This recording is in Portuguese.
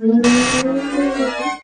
Música